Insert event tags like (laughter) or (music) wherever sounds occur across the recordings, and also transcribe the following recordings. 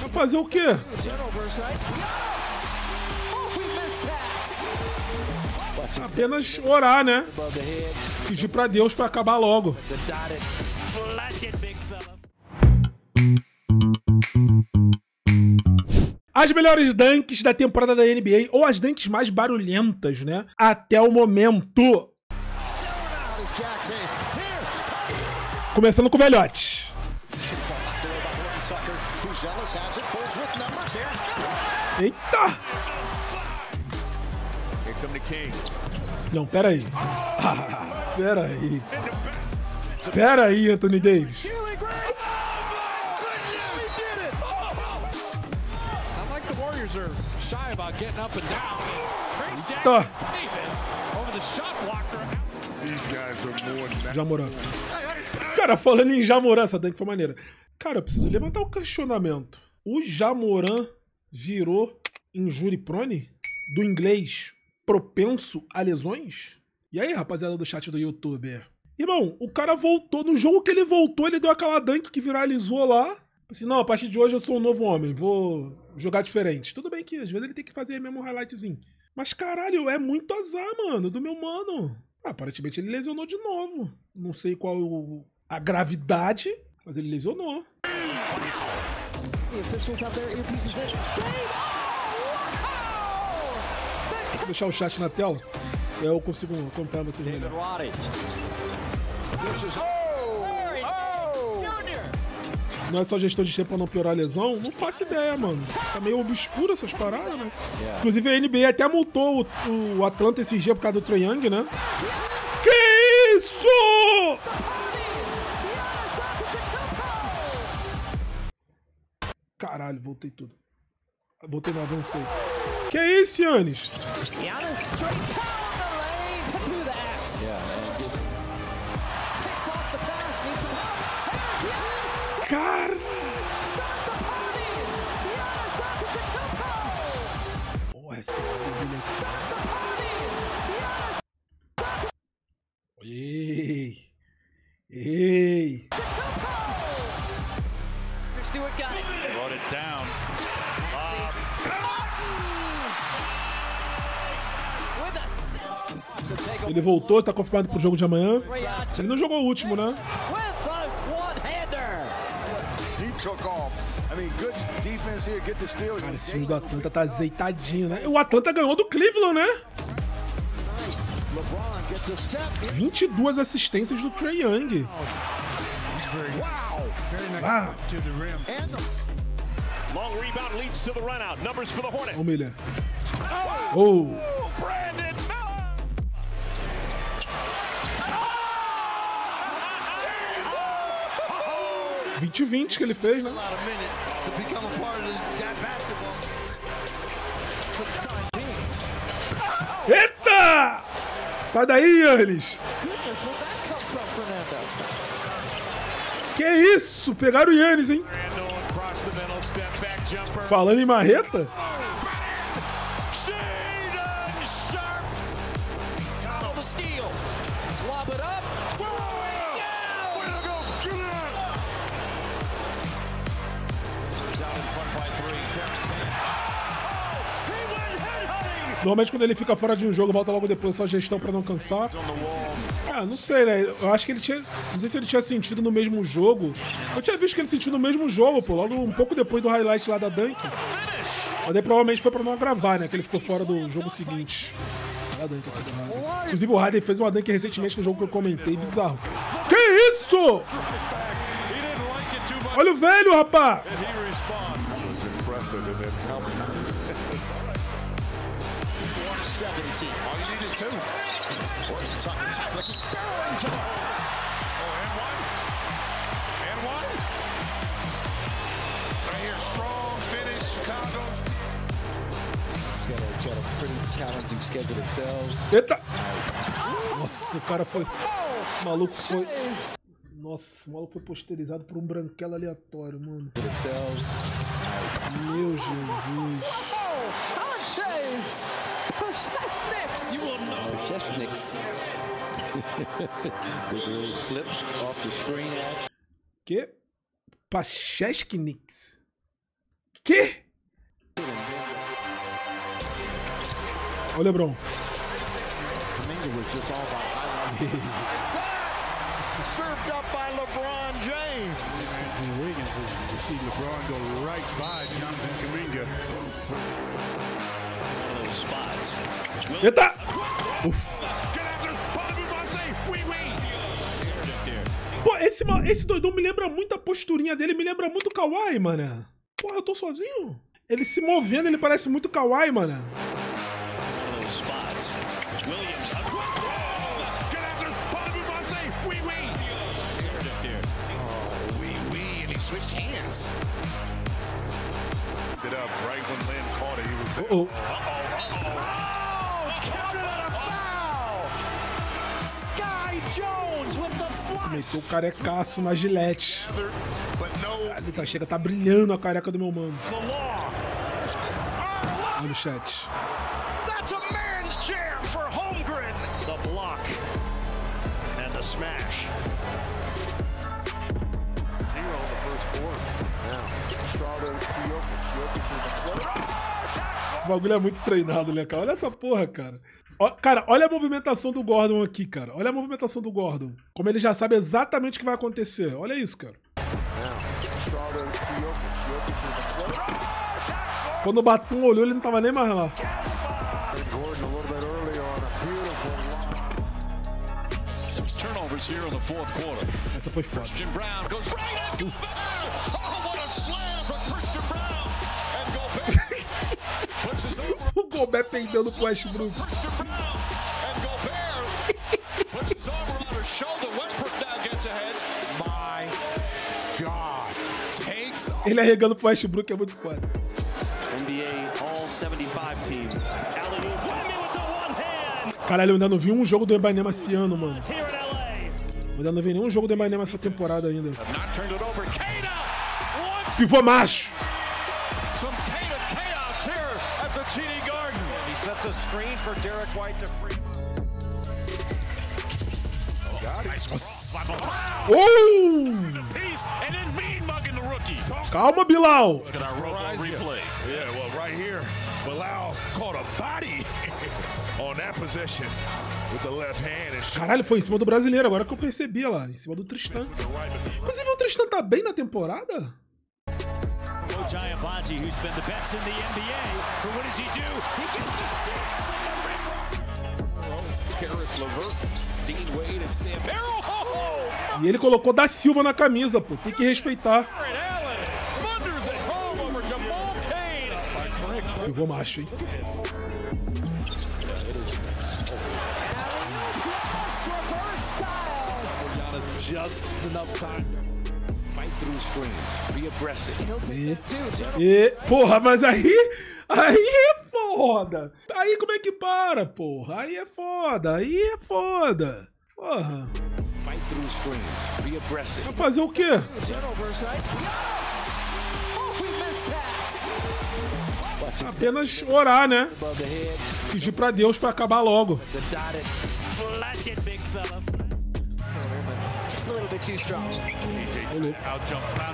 Vai fazer o quê? Apenas orar, né? Pedir pra Deus pra acabar logo. As melhores dunks da temporada da NBA, ou as dunks mais barulhentas, né? Até o momento. Começando com o velhote. Eita! Não, pera aí. Ah, (laughs) pera aí. Pera aí, Anthony Davis. Not like the Warriors are shy about getting up and down. Trade Jackson Tá. Jamoran. Cara, falando em Jamoran, essa dunk foi maneira. Cara, eu preciso levantar o questionamento. O Jamoran virou injury prone? Do inglês propenso a lesões? E aí, rapaziada do chat do YouTube? Irmão, o cara voltou. No jogo que ele voltou, ele deu aquela dunk que viralizou lá. Assim, não, a partir de hoje eu sou um novo homem, vou jogar diferente. Tudo bem que às vezes ele tem que fazer mesmo um highlightzinho. Mas caralho, é muito azar, mano, do meu mano. Ah, aparentemente ele lesionou de novo. Não sei qual a gravidade, mas ele lesionou. The officials have their earpieces in. Dave! Oh, Vou deixar o chat na tela. e aí Eu consigo acompanhar vocês melhor. Roddy. Não é só gestão de tempo pra não piorar a lesão? Não faço ideia, mano. Tá meio obscuro essas paradas, né? Inclusive a NBA até multou o, o Atlanta esses dias por causa do Trae Young, né? Que isso? Caralho, voltei tudo. Voltei no avancei. Que isso, Yannis? Giannis straight down the Ele voltou, tá confirmado pro jogo de amanhã. Ele não jogou o último, né? Cara, esse time do Atlanta tá azeitadinho, né? O Atlanta ganhou do Cleveland, né? LeBron gets a step. 22 assistências do Trae Young. The Long rebound leads to the run out. Numbers for the Hornets. vamos ele. Oh, 20-20 que ele fez, né? Eita! Sai daí, Yannis! Que isso? Pegaram o Yannis, hein? Falando em marreta? Steal. Lob it up. Normalmente quando ele fica fora de um jogo, volta logo depois, só gestão pra não cansar. Ah, não sei, né? Eu acho que ele tinha. Não sei se ele tinha sentido no mesmo jogo. Eu tinha visto que ele sentiu no mesmo jogo, pô, logo um pouco depois do highlight lá da Dunk. Mas aí provavelmente foi pra não agravar, né? Que ele ficou fora do jogo seguinte. Dunk. Inclusive o Harden fez uma Dunk recentemente no jogo que eu comentei, bizarro. Que isso? Olha o velho, rapá! He responded. was impressive and then helped. 117. All you need is two. Tucker tackling. Barrel into the Oh, and one. And one. Right here, strong finish, Chicago. He's got a, got a pretty challenging schedule themselves. Eita! Nossa, o cara foi. O maluco foi. Nossa, o maluco foi posterizado por um branquelo aleatório, mano. Meu Jesus. Persesniks. You will know. (laughs) With a little slips off the screen. Que? Pachesknix. Que? Ô, Lebron. (laughs) Served up by LeBron James. Wiggins, you see LeBron go right by Jonathan Kaminga. Eita! Pô, esse, esse doidão me lembra muito a posturinha dele, me lembra muito o Kawhi, mano. Porra, eu tô sozinho? Ele se movendo, ele parece muito Kawhi, mano. One of meteu o carecaço na gilete. Ali tá, chega, tá brilhando a careca do meu mano. Olha o chat. Smash. Zero in the first quarter. Now, Jokic, Jokic the. Esse bagulho é muito treinado, né, cara? Olha essa porra, cara. Cara, olha a movimentação do Gordon aqui, cara. Olha a movimentação do Gordon. Como ele já sabe exatamente o que vai acontecer. Olha isso, cara. Quando o Batum olhou, ele não tava nem mais lá. Gordon a little bit early on a beautiful Ele arregando pro Westbrook é muito foda. NBA All 75 team. Caralho, eu ainda não vi um jogo do Embainema esse ano, mano. Eu ainda não vi nenhum jogo do Embainema essa temporada ainda. Pivô macho! some Kana chaos here at the TD Garden. He sets a screen for Derek White to free. Oh! Calma, Bilal! Look at our robo replay. Yeah, well, right here, Bilal caught a body (laughs) on that possession with the left hand. And Caralho, foi em cima do brasileiro, agora que eu percebi lá, em cima do Tristan. Inclusive, o Tristan tá bem na temporada? Ojai Abaji, who's been the best in the NBA. But what does he do? He gets a steal. Karis LeVert, Dean Wade, and Sam Merrill. E ele colocou da Silva na camisa, pô. Tem que respeitar. Be aggressive. He'll take E, e, porra, mas aí. Aí é foda. Aí como é que para, porra? Aí é foda. Aí é foda. Porra. Fight through screens. Be aggressive. Vai fazer o quê? Apenas orar, né? Pedir pra Deus pra acabar logo.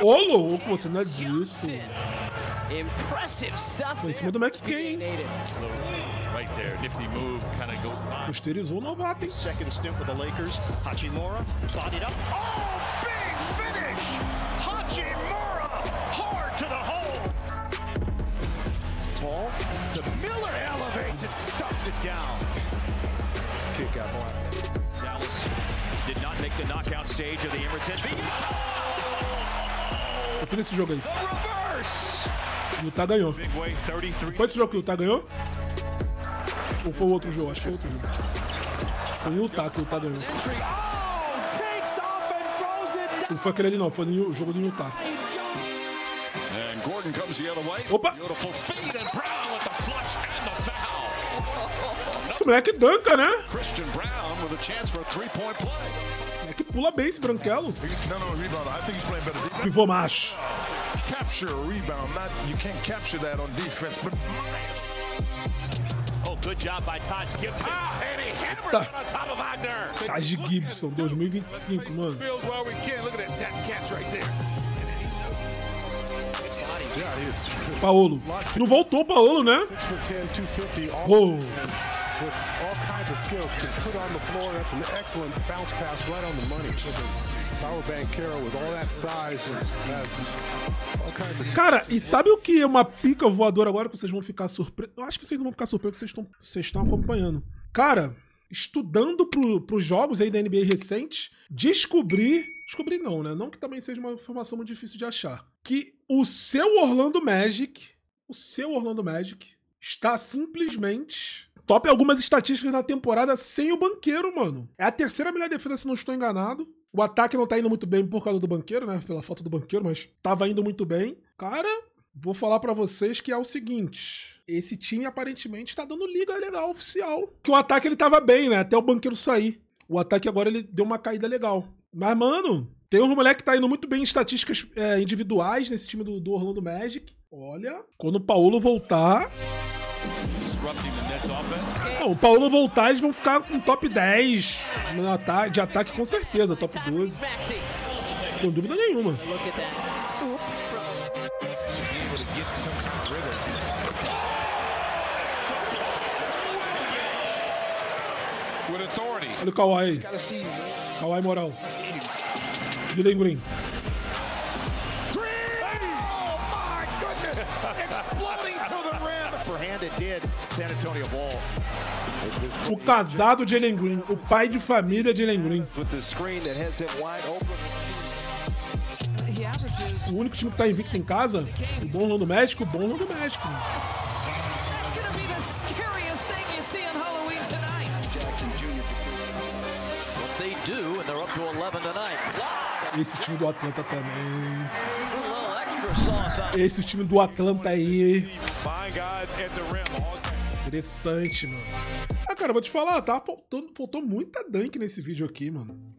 Ô, louco, você não é disso. Foi em cima do McKay. Right there, nifty move, kind of goes. Posterizou o novato, hein? Second stint with the Lakers. Hachimura bodied up. Oh, Eu fiz esse jogo aí. O Utah ganhou. Big way, 33. Foi esse jogo que o Utah ganhou? Ou foi outro jogo? Acho que foi outro jogo. Foi o Utah que o Utah ganhou. Oh. Não foi aquele ali não, foi no jogo do Utah. And Gordon comes the other way. Opa! Beautiful feed and Brown with the flush and the foul. Esse moleque danca, né? Christian Brown with a chance for a three-point play. Pula bem esse branquelo. Pivô macho. Capture a rebound. Not you can't capture that on defense, but Oh, good job by Todd Gibson. Ah, and he hammers Tá. on top of Wagner. Taj Gibson, 2025, mano. feels while we can. Look at that tap catch right there. Yeah, he's Paolo. Não voltou o Paolo, né? 6 foot 10, 250, all, Oh. Of skill, put on the floor. That's an excellent bounce pass right on the money. Power with all that size all kinds of Cara, e sabe o que é uma pica voadora agora que vocês vão ficar surpresos? Eu acho que vocês não vão ficar surpresos, vocês estão, vocês estão acompanhando. Cara, estudando pro, pros jogos aí da NBA recentes, descobri. Descobri não, né? Não que também seja uma informação muito difícil de achar. Que o seu Orlando Magic, o seu Orlando Magic, está simplesmente top algumas estatísticas na temporada sem o banqueiro, mano. É a terceira melhor defesa, se não estou enganado. O ataque não tá indo muito bem por causa do banqueiro, né? Pela falta do banqueiro, mas tava indo muito bem. Cara, vou falar pra vocês que é o seguinte. Esse time aparentemente tá dando liga legal oficial. Que o ataque ele tava bem, né? Até o banqueiro sair. O ataque agora ele deu uma caída legal. Mas, mano, tem um moleque que tá indo muito bem em estatísticas é, individuais nesse time do, do Orlando Magic. Olha, quando o Paulo voltar. Não, o Paulo voltar, eles vão ficar com top 10 no ata- de ataque com certeza, top 12. Maxey. Com dúvida nenhuma. Olha o Kawhi. Kawhi moral. Dylan Green. O casado de Jalen Green. O pai de família de Jalen Green. O único time que tá invicto em casa, o bom Orlando México, o bom México. Do, and they're up to 11 tonight. Esse time do Atlanta também. Esse time do Atlanta aí. Interessante, mano. Ah, cara, vou te falar, tá? Faltou, faltou muita dunk nesse vídeo aqui, mano.